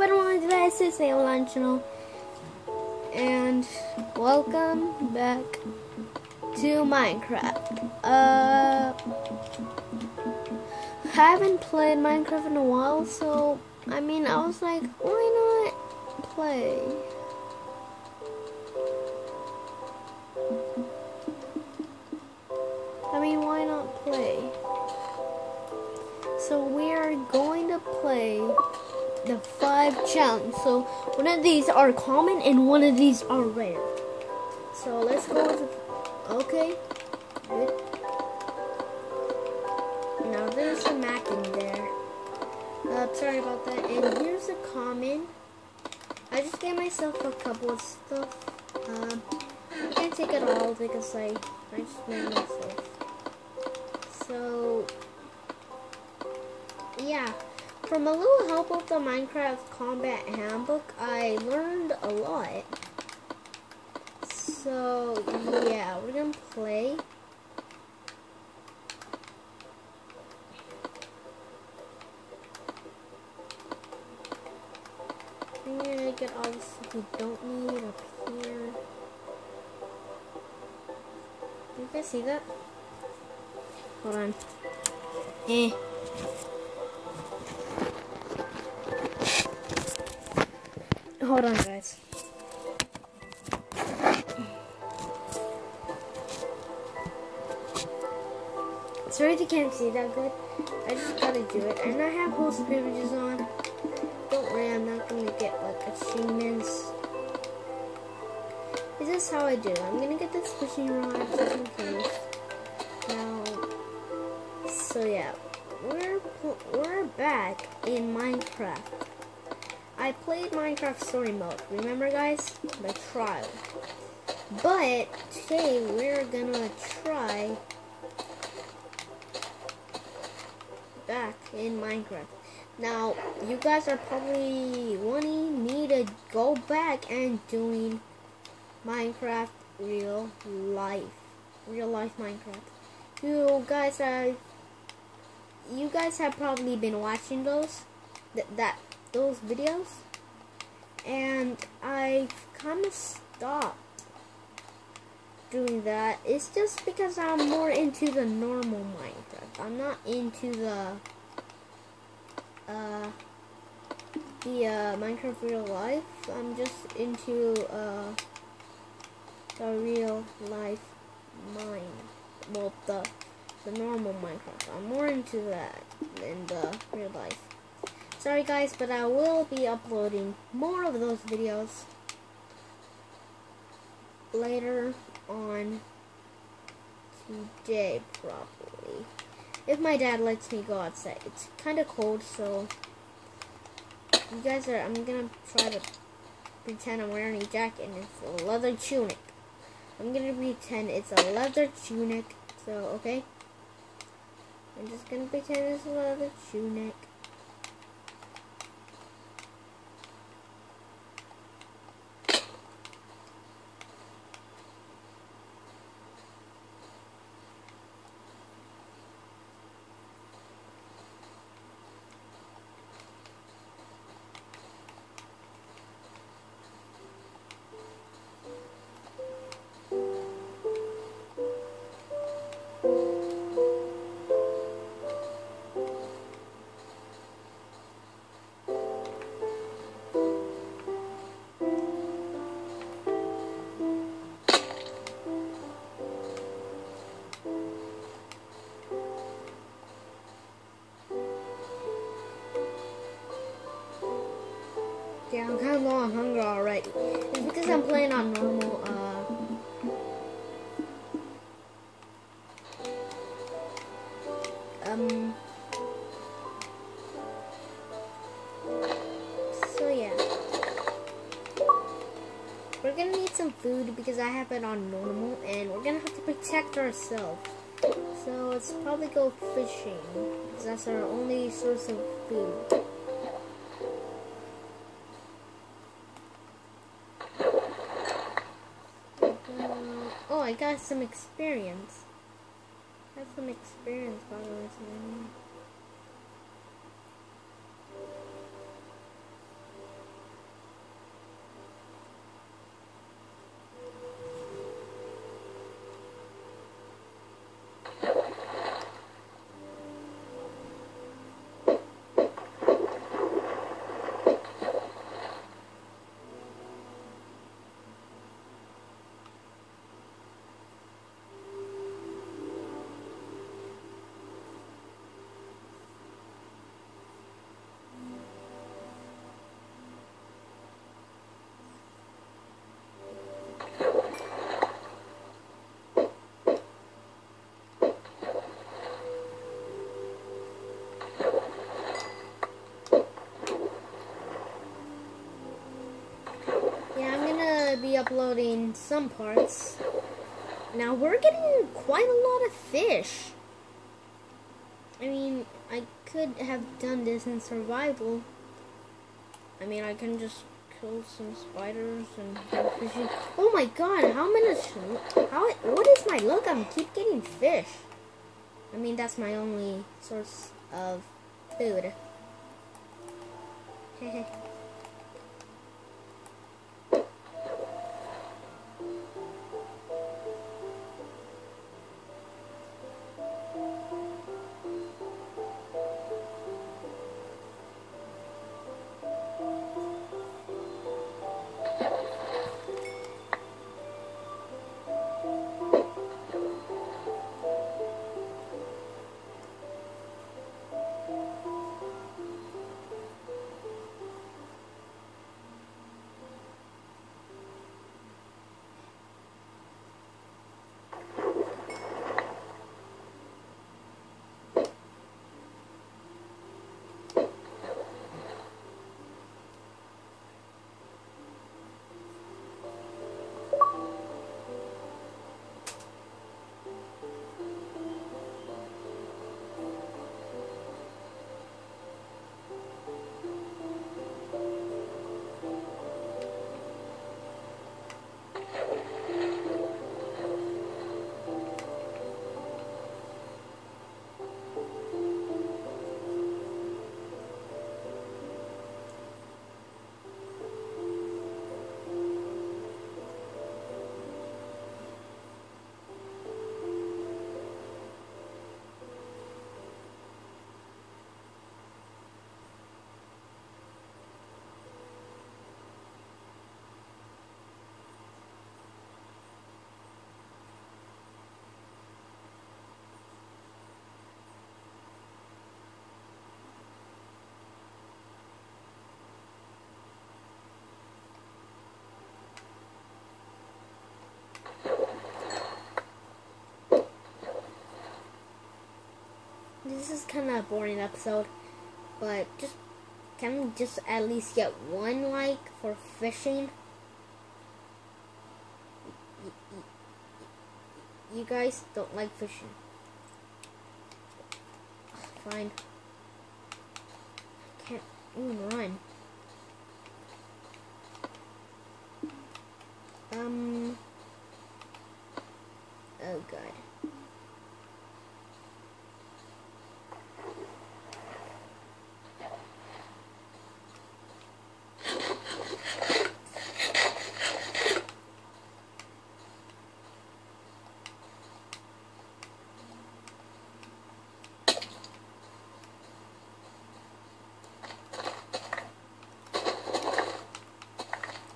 up everyone, this is Aeolon channel and welcome back to Minecraft. Uh, I haven't played Minecraft in a while, so I mean, I was like, why not play? I mean, why not play? So we are going to play the five challenge. So one of these are common and one of these are rare. So let's go with okay. Good. Now there's a map in there. Uh, sorry about that. And here's a common. I just gave myself a couple of stuff. Um, I can't take it all because I, I just made myself. So, yeah. From a little help of the Minecraft Combat Handbook, I learned a lot. So, yeah, we're gonna play. I'm gonna get all the stuff we don't need up here. You guys see that? Hold on. Eh. Hold on, guys. Sorry if you can't see that good. I just gotta do it. And I have host privileges on. Don't worry, I'm not gonna get like achievements. This is how I do it. I'm gonna get this fishing rod. Now, so yeah, we're we're back in Minecraft. I played Minecraft Story Mode. Remember, guys, the trial. But today we're gonna try back in Minecraft. Now, you guys are probably wanting me to go back and doing Minecraft real life, real life Minecraft. You guys you guys have probably been watching those, th that those videos, and I've kind of stopped doing that. It's just because I'm more into the normal Minecraft. I'm not into the uh, the uh, Minecraft real life. I'm just into uh, the real life mine. Well, the the normal Minecraft. I'm more into that than the real life. Sorry guys, but I will be uploading more of those videos later on today, probably. If my dad lets me go outside. It's kind of cold, so you guys are, I'm going to try to pretend I'm wearing a jacket and it's a leather tunic. I'm going to pretend it's a leather tunic, so, okay? I'm just going to pretend it's a leather tunic. Yeah, I'm kind of low on hunger already. It's because I'm playing on normal, uh... Um... So, yeah. We're gonna need some food because I have it on normal, and we're gonna have to protect ourselves. So, let's probably go fishing, because that's our only source of food. Oh, I got some experience. I have some experience by the uploading some parts. Now we're getting quite a lot of fish. I mean, I could have done this in survival. I mean, I can just kill some spiders and fishing. Oh my god, how many, how, what is my luck? I'm keep getting fish. I mean, that's my only source of food. Hehe. this is kind of a boring episode, but just can we just at least get one like for fishing? You guys don't like fishing. Fine. I can't even run. Um. Oh god.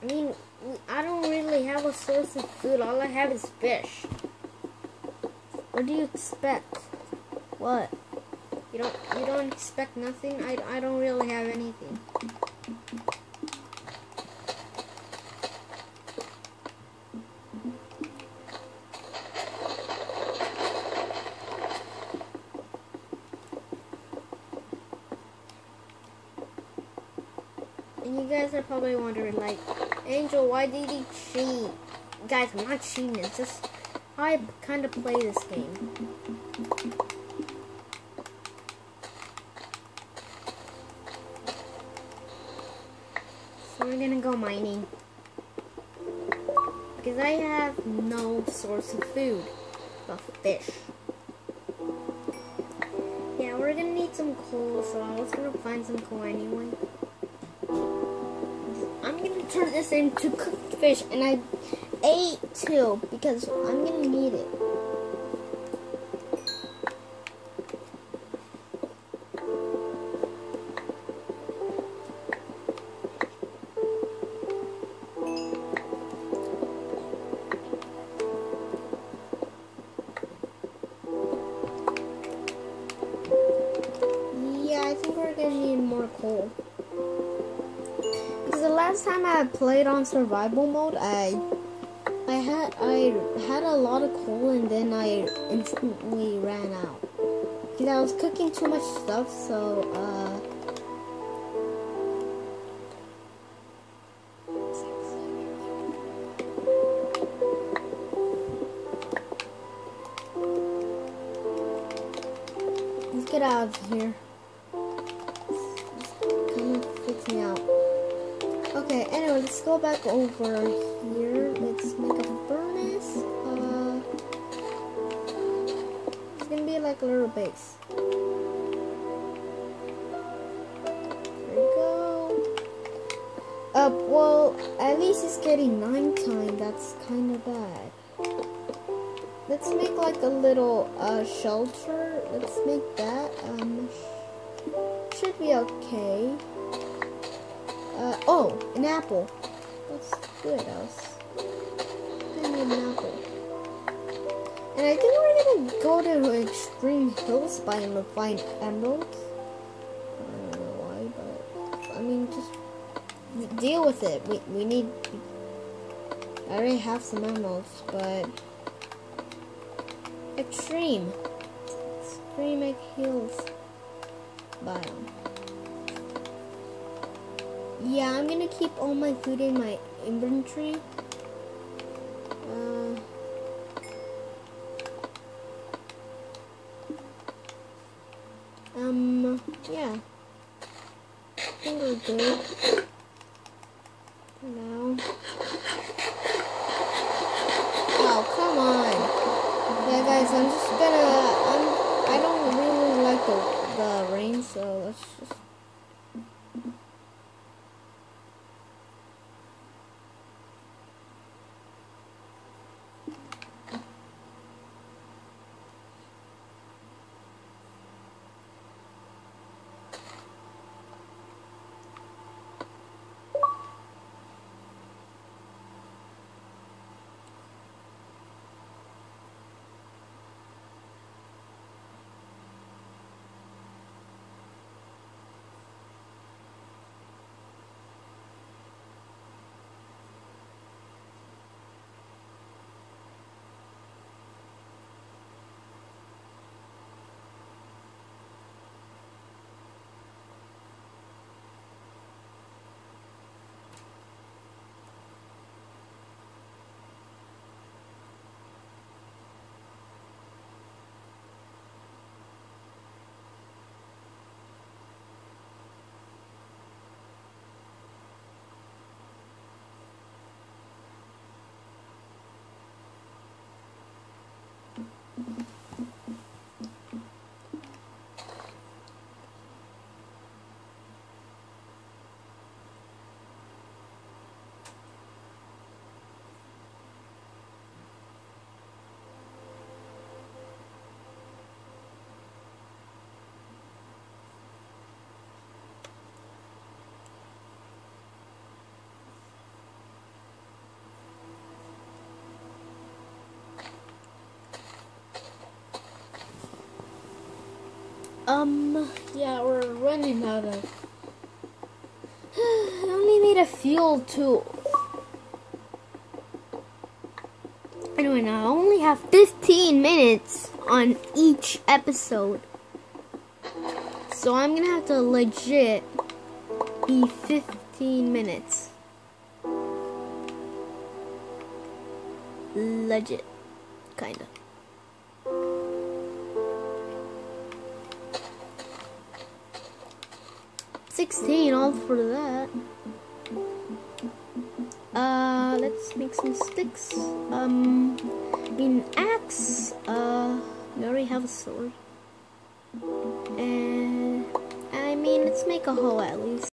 I mean, I don't really have a source of food. All I have is fish. What do you expect? What? You don't you don't expect nothing? I, I don't really have anything. And you guys are probably wondering, like, Angel, why did he cheat? Guys, I'm not cheating. It's just I kind of play this game. So we're gonna go mining. Because I have no source of food but fish. Yeah, we're gonna need some coal, so I was gonna find some coal anyway. I'm gonna turn this into cooked fish, and I ate two because I'm gonna need it. last time I played on survival mode, I I had I had a lot of coal and then I instantly ran out because I was cooking too much stuff. So uh, let's get out of here. Go back over here. Let's make a furnace. Uh, it's gonna be like a little base. There we go. Uh, well, at least it's getting nine time. That's kind of bad. Let's make like a little uh, shelter. Let's make that. Um, should be okay. Uh, oh, an apple. That's good. else. I need apple. And I think we're gonna go to Extreme Hills by and find emeralds. I don't know why, but I mean, just deal with it. We we need. I already have some emeralds, but extreme, extreme hills biome. Yeah, I'm gonna keep all my food in my inventory. Uh, um, yeah. I think we're good now. Oh, come on. Yeah, guys, I'm just gonna, I'm, I don't really like the, the rain, so let's just Um, yeah, we're running out of. I only need a fuel tool. Anyway, now I only have 15 minutes on each episode. So I'm gonna have to legit be 15 minutes. Legit. Kinda. 16 all for that. Uh, let's make some sticks. Um, an axe. Uh, we already have a sword. And, I mean, let's make a hoe at least.